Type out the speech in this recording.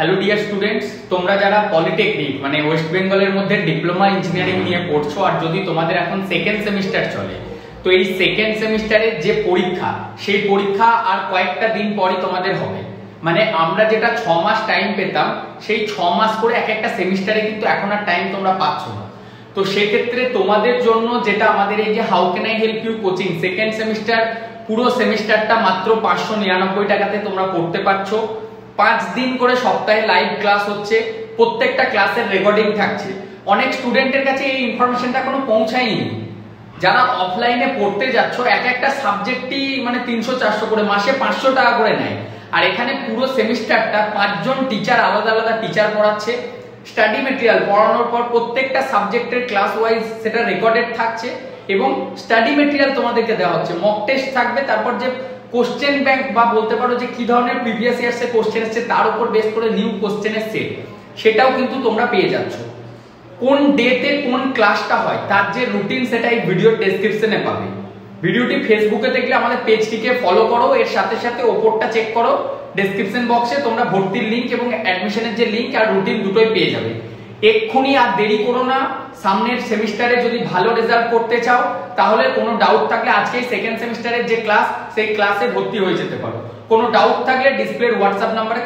Hello dear students তোমরা যারা polytechnic মানে ওয়েস্ট বেঙ্গলের মধ্যে ডিপ্লোমা ইঞ্জিনিয়ারিং নিয়ে পড়ছো আর যদি তোমাদের এখন সেকেন্ড সেমিস্টার চলে, তো এই সেকেন্ড সেমিস্টারের যে পরীক্ষা, সেই পরীক্ষা আর কয়েকটা দিন পরই তোমাদের হবে। মানে আমরা যেটা ছ মাস টাইম পেতাম, সেই ছ মাস করে এক একটা সেমিস্টারে কিন্তু এখন আর টাইম তোমরা পাচ্ছ না। তো সেক্ষেত্রে তোমাদের জন্য যেটা আমাদের এই যে how can I help you coaching second semester পুরো সেমিস্টারটা মাত্র পাঁচশো নিরানব্বই টাকাতে তোমরা পড়তে পারছ। পাঁচ দিন করে সপ্তাহে লাইভ ক্লাস হচ্ছে, প্রত্যেকটা ক্লাসের রেকর্ডিং থাকছে। অনেক স্টুডেন্টের কাছে এই ইনফরমেশনটা কোনো পৌঁছায়নি। যারা অফলাইনে পড়তে যাচ্ছ, এক একটা সাবজেক্টই মানে তিনশো, চারশো করে, মাসে পাঁচশো টাকা করে নেয়। আর এখানে পুরো সেমিস্টারটা পাঁচজন টিচার আলাদা আলাদা টিচার পড়াচ্ছে। স্টাডি মেটেরিয়াল পড়ানোর পর প্রত্যেকটা সাবজেক্টের ক্লাস ওয়াইজ সেটা রেকর্ডেড থাকছে এবং স্টাডি মেটেরিয়াল তোমাদেরকে দেওয়া হচ্ছে। মক টেস্ট থাকবে, তারপর যে কোশ্চেন ব্যাংক বা বলতে পারো যে কি ধরনের প্রিভিয়াস ইয়ার্স কোশ্চেন এসছে, তার উপর বেস করে নিউ কোশ্চেনের সেট সেটাও কিন্তু তোমরা পেয়ে যাচ্ছ। কোন ডেতে কোন ক্লাসটা হয়, তার যে রুটিন সেটা এই ভিডিওর ডেসক্রিপশনে পাবে। ভিডিওটি ফেসবুকে দেখলে আমাদের পেজটিকে ফলো করো, এর সাথে সাথে ওপরটা চেক করো। ডেসক্রিপশন বক্সে তোমরা ভর্তির লিংক এবং অ্যাডমিশনের যে লিংক আর রুটিন দুটোই পেয়ে যাবে। এক্ষুনি আর দেরি করো না। সামনের সেমিস্টারে যদি ভালো রেজাল্ট করতে চাও, তাহলে কোনো ডাউট থাকলে আজকেই সেকেন্ড সেমিস্টারের যে ক্লাস সেই ক্লাসে ভর্তি হয়ে যেতে পারো। কোনো ডাউট থাকলে ডিসপ্লের হোয়াটসঅ্যাপ নাম্বারে